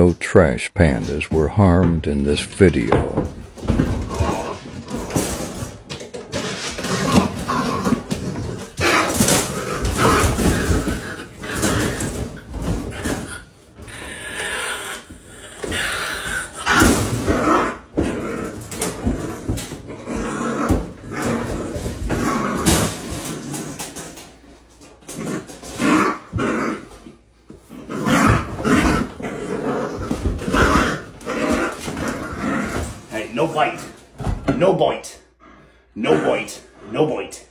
No trash pandas were harmed in this video. No bite. No bite. No bite. No bite.